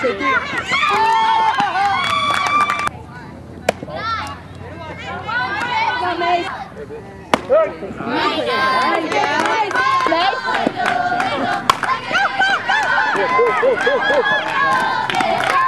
Go, go, go, go!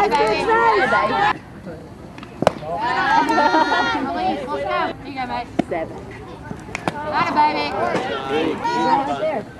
Bye, baby. Bye. Bye. Bye. Bye. Bye. Bye. Bye. Bye. Bye. Bye. Bye.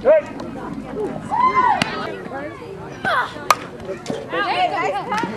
Hey! Hey, guys,